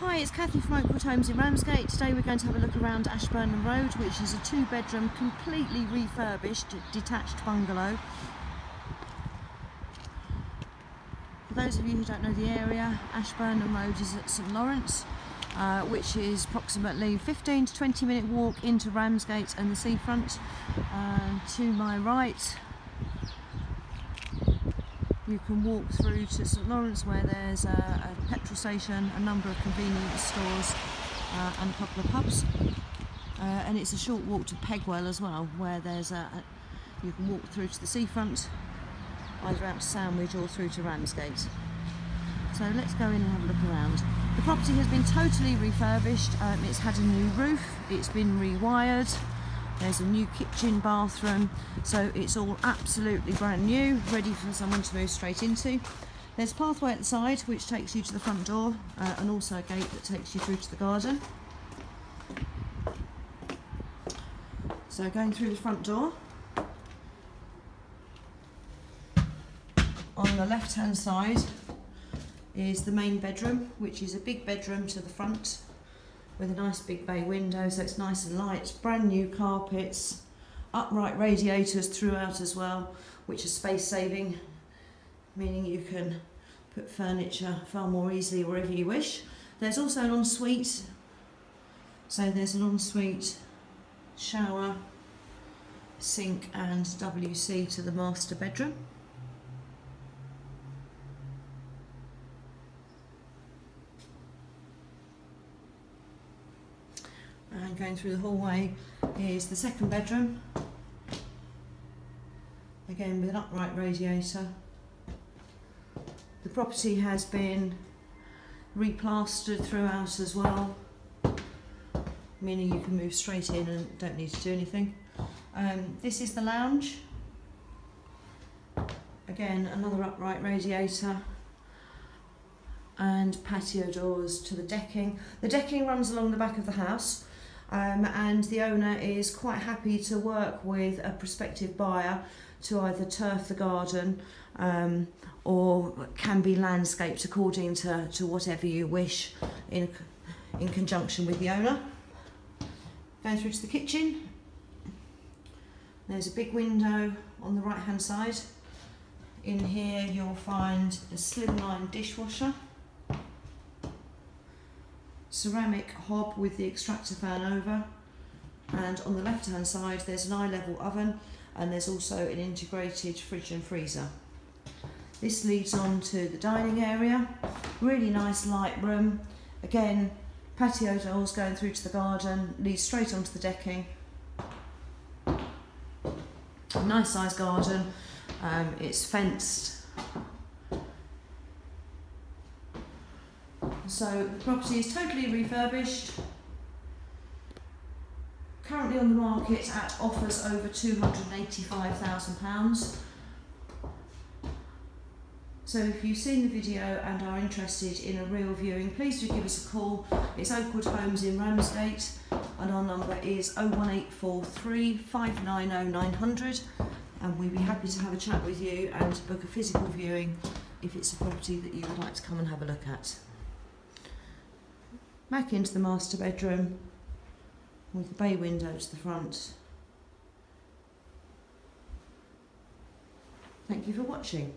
Hi, it's Kathy from Oakwood Homes in Ramsgate. Today we're going to have a look around Ashburnham Road, which is a two bedroom, completely refurbished, detached bungalow. For those of you who don't know the area, Ashburnham Road is at St Lawrence, uh, which is approximately 15 to 20 minute walk into Ramsgate and the seafront. Uh, to my right you can walk through to St Lawrence where there's a, a petrol station, a number of convenience stores uh, and a couple of pubs. Uh, and it's a short walk to Pegwell as well where there's a, a, you can walk through to the seafront either out to Sandwich or through to Ramsgate. So let's go in and have a look around. The property has been totally refurbished, um, it's had a new roof, it's been rewired, there's a new kitchen, bathroom, so it's all absolutely brand new, ready for someone to move straight into. There's a pathway at the side which takes you to the front door uh, and also a gate that takes you through to the garden. So going through the front door, on the left hand side is the main bedroom which is a big bedroom to the front with a nice big bay window so it's nice and light. Brand new carpets, upright radiators throughout as well, which are space saving, meaning you can put furniture far more easily wherever you wish. There's also an ensuite, so there's an ensuite shower, sink and WC to the master bedroom. and going through the hallway is the second bedroom. Again with an upright radiator. The property has been replastered throughout as well meaning you can move straight in and don't need to do anything. Um, this is the lounge. Again another upright radiator and patio doors to the decking. The decking runs along the back of the house um, and the owner is quite happy to work with a prospective buyer to either turf the garden um, or can be landscaped according to, to whatever you wish in, in conjunction with the owner. Going through to the kitchen, there's a big window on the right hand side. In here you'll find a slimline dishwasher ceramic hob with the extractor fan over and on the left hand side there's an eye level oven and there's also an integrated fridge and freezer. This leads on to the dining area, really nice light room, again patio doors going through to the garden, leads straight onto the decking. Nice sized garden, um, it's fenced So the property is totally refurbished. Currently on the market at offers over £285,000. So if you've seen the video and are interested in a real viewing, please do give us a call. It's Oakwood Homes in Ramsgate and our number is 01843 590 900 and we'd be happy to have a chat with you and book a physical viewing if it's a property that you would like to come and have a look at back into the master bedroom with the bay window to the front. Thank you for watching.